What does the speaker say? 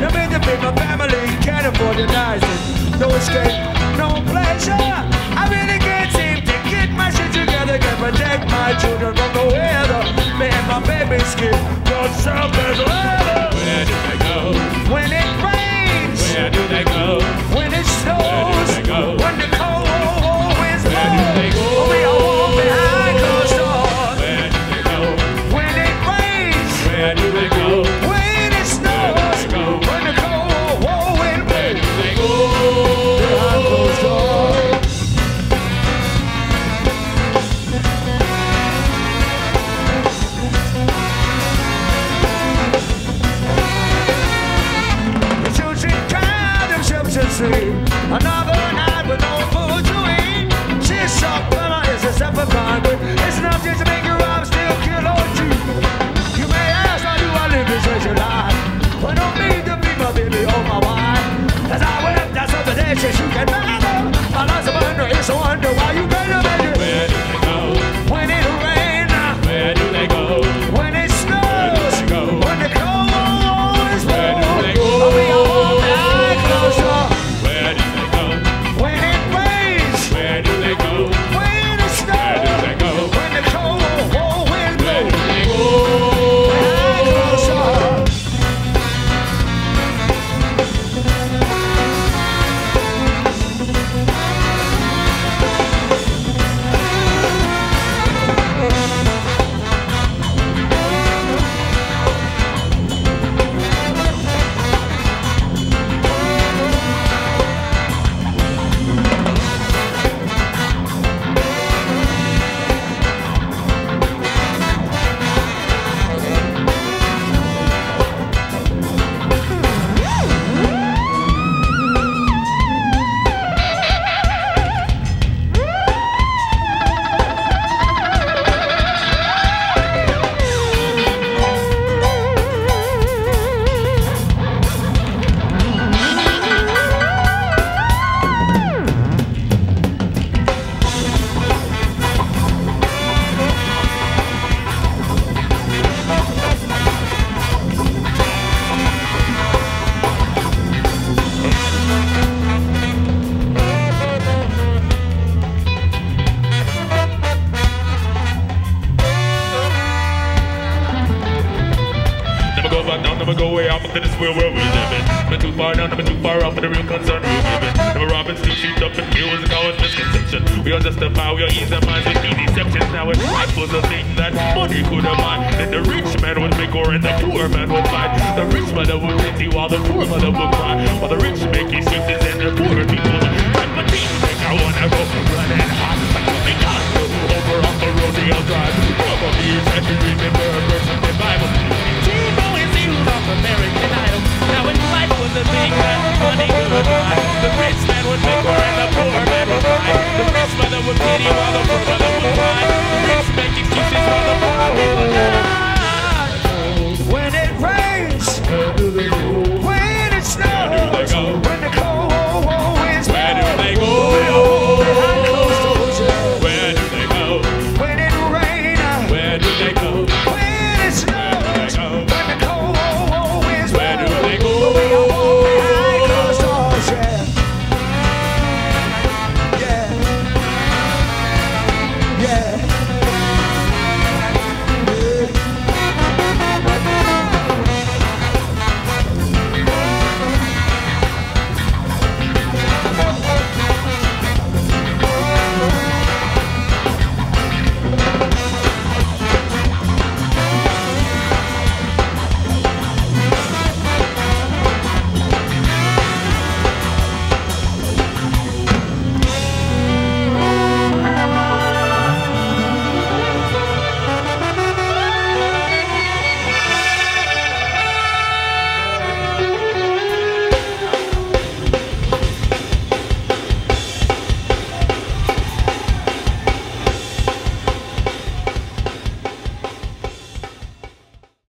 No mean to feed my family, can't afford the nicest. No escape, no pleasure. I really can't seem to get my shit together. Can protect my children from the weather. Me and my baby skin, God's selfish leather. Where do they go? When it rains, Where do they go? Go way up into this world where we're living. Never too far down, never too far off for the real concern we're giving. Never robbing, steal, cheat up, and kill is a coward's misconception. We all justify, we all ease our minds with easy deceptions. Now life was a thing that money could have bought. Then the rich man would make war and the poor man would fight. The rich mother would pity while the poor mother would cry. While the buy, the